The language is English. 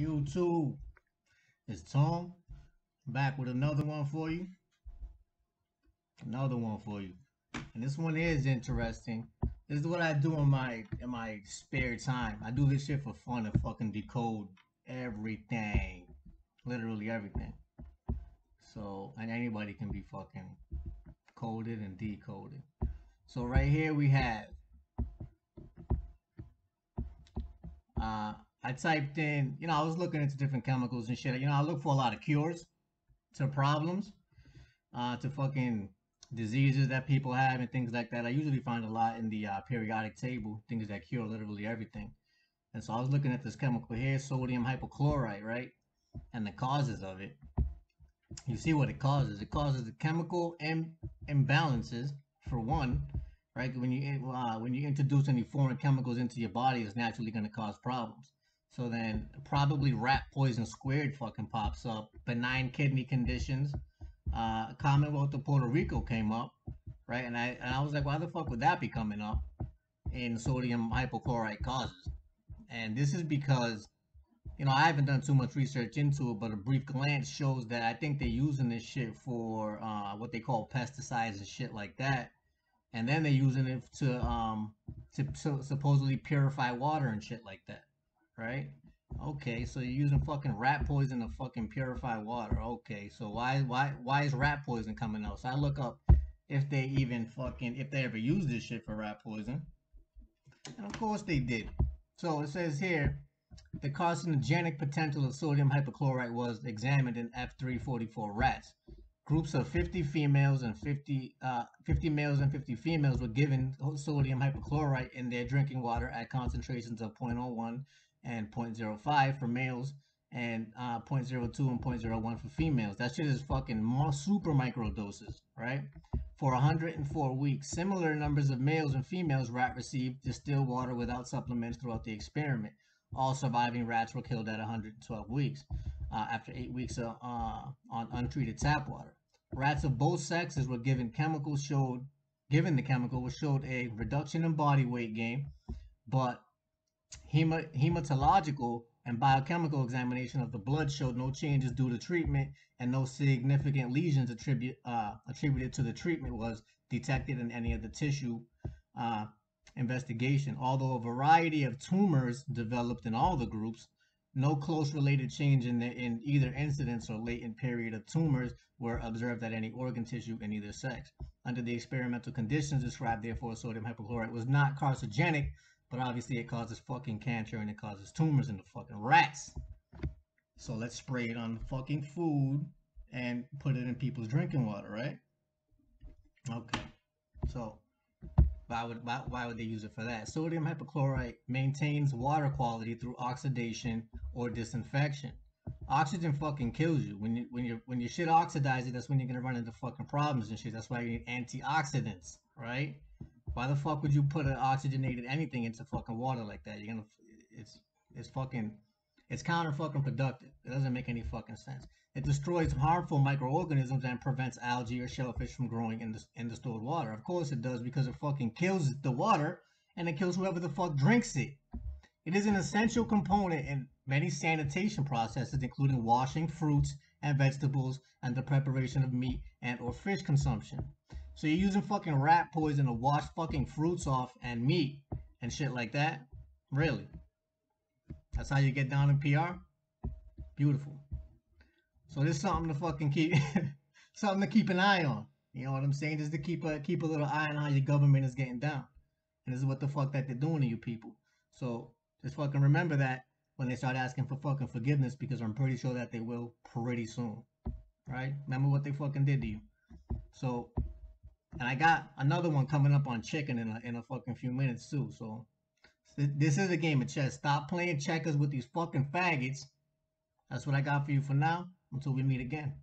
YouTube. It's Tom back with another one for you. Another one for you. And this one is interesting. This is what I do in my in my spare time. I do this shit for fun and fucking decode everything. Literally everything. So and anybody can be fucking coded and decoded. So right here we have uh I typed in, you know, I was looking into different chemicals and shit. You know, I look for a lot of cures to problems, uh, to fucking diseases that people have and things like that. I usually find a lot in the uh, periodic table, things that cure literally everything. And so I was looking at this chemical here, sodium hypochlorite, right? And the causes of it. You see what it causes. It causes the chemical Im- imbalances, for one, right? When you uh, when you introduce any foreign chemicals into your body, it's naturally going to cause problems. So then probably rat poison squared fucking pops up. Benign kidney conditions. Uh, Commonwealth of Puerto Rico came up, right? And I and I was like, why the fuck would that be coming up in sodium hypochlorite causes? And this is because, you know, I haven't done too much research into it, but a brief glance shows that I think they're using this shit for uh, what they call pesticides and shit like that. And then they're using it to um to, to supposedly purify water and shit like that right? Okay, so you're using fucking rat poison to fucking purify water. Okay, so why why why is rat poison coming out? So I look up if they even fucking if they ever used this shit for rat poison. And of course they did. So it says here the carcinogenic potential of sodium hypochlorite was examined in F344 rats. Groups of 50 females and 50, uh, 50 males and 50 females were given sodium hypochlorite in their drinking water at concentrations of 0.01 and 0.05 for males and uh, 0.02 and 0.01 for females. That shit is fucking super micro doses, right? For 104 weeks, similar numbers of males and females rat received distilled water without supplements throughout the experiment. All surviving rats were killed at 112 weeks uh, after eight weeks uh, on untreated tap water. Rats of both sexes were given chemicals showed given the chemical was showed a reduction in body weight gain, but hematological and biochemical examination of the blood showed no changes due to treatment and no significant lesions attribute, uh, attributed to the treatment was detected in any of the tissue uh, investigation. Although a variety of tumors developed in all the groups, no close related change in, the, in either incidence or latent period of tumors were observed at any organ tissue in either sex. Under the experimental conditions described, therefore, sodium hypochlorite was not carcinogenic, but obviously it causes fucking cancer and it causes tumors in the fucking rats. So let's spray it on the fucking food and put it in people's drinking water, right? Okay. So why would why, why would they use it for that? Sodium hypochlorite maintains water quality through oxidation or disinfection. Oxygen fucking kills you. When you when you when your shit oxidizes, that's when you're gonna run into fucking problems and shit. That's why you need antioxidants, right? Why the fuck would you put an oxygenated anything into fucking water like that? You're gonna, it's, it's fucking, it's counter fucking productive. It doesn't make any fucking sense. It destroys harmful microorganisms and prevents algae or shellfish from growing in the, in the stored water. Of course it does because it fucking kills the water and it kills whoever the fuck drinks it. It is an essential component in many sanitation processes, including washing fruits and vegetables and the preparation of meat and or fish consumption. So you're using fucking rat poison to wash fucking fruits off and meat and shit like that? Really? That's how you get down in PR? Beautiful. So this is something to fucking keep something to keep an eye on. You know what I'm saying? Just to keep a keep a little eye on how your government is getting down. And this is what the fuck that they're doing to you people. So just fucking remember that when they start asking for fucking forgiveness because I'm pretty sure that they will pretty soon. Right? Remember what they fucking did to you. So and I got another one coming up on chicken in a, in a fucking few minutes too. So this is a game of chess. Stop playing checkers with these fucking faggots. That's what I got for you for now. Until we meet again.